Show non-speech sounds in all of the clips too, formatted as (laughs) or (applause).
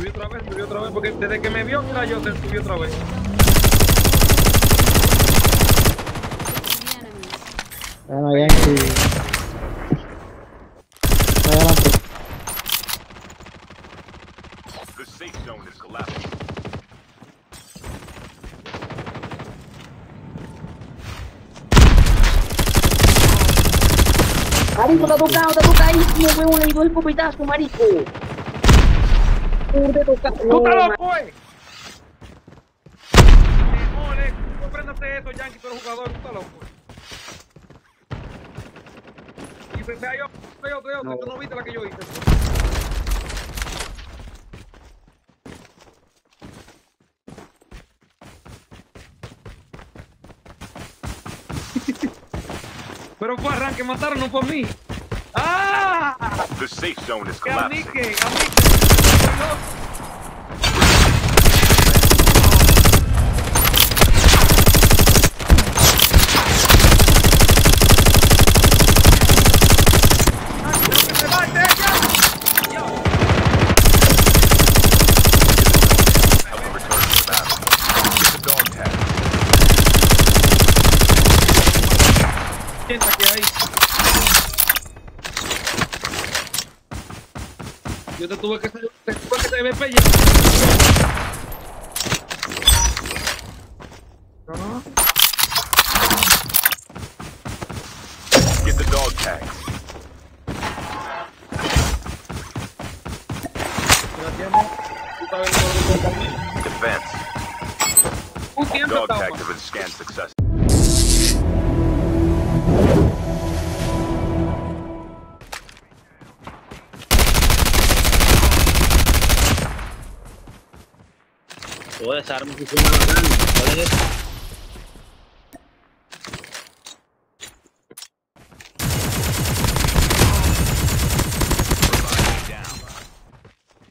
subió otra vez, subió otra vez, porque desde que me vio, mira yo, se subió otra vez. Bueno, Yankee. Adelante. The safe zone is collapsing. Marico, está tocado, está tocadísimo, huevón, le dio el copetazo, marico. Purde tocado. ¡Tú estás loco, eh! Joder, compréndate eso, Yankee, tú eres jugador, tú estás loco. Y ve- vea yo, vea yo, vea yo, tú no viste la que yo hice. (laughs) Pero fue arranque, mataron, no fue a mí. ¡Ah! The safe zone is Que a mí collapsing. que, a mí que. Yo te tuve que te Porque te ve pelle. No. Get the dog tags. Defense. Dog tags have been scanned successfully. Todo desarme si suena bacán. ¿Cuál es eso?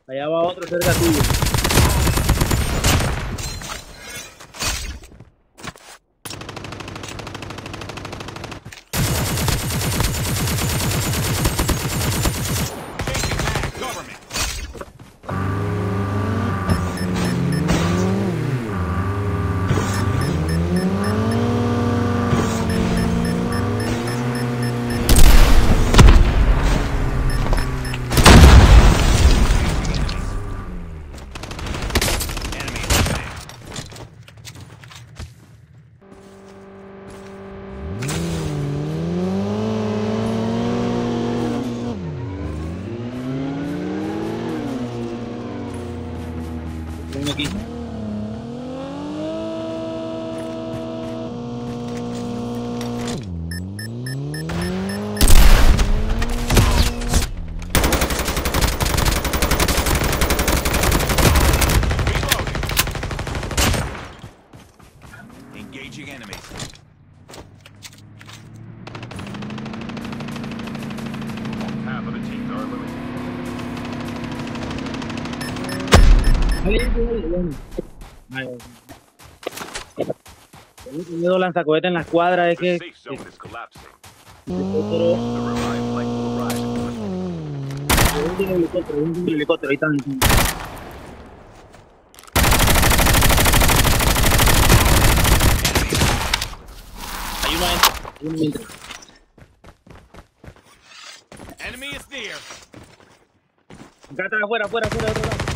Allá va otro cerca tuyo. Boogie. Engaging enemies. He tenido lanzacohete en las cuadras, es que. collapsing. Helicóptero, un helicóptero, un helicóptero, ahí están. Hay uno adentro, hay uno adentro. Enemy is near. Acá está afuera, afuera, afuera, afuera.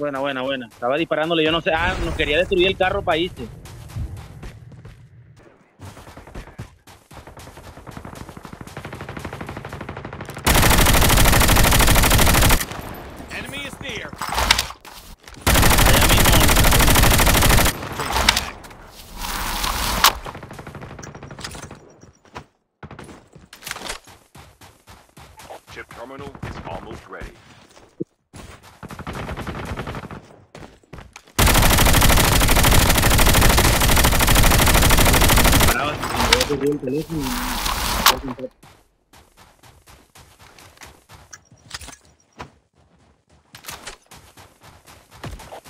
Buena, buena, buena. Estaba disparándole, yo no sé. Ah, nos quería destruir el carro para irse. Enemy is near. Allá mismo. Chip terminal is almost ready. Me voy a perder el teléfono. y-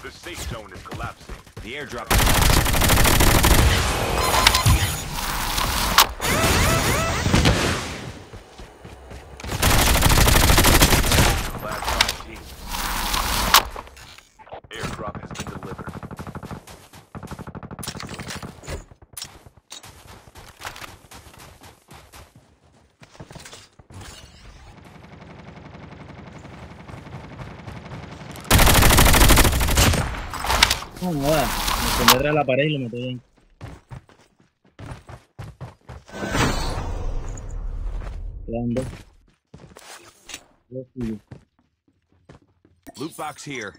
The safe zone is collapsing. The airdrop. No, nada. Me atrás de la pared y lo dos. Dos y- Loot box here.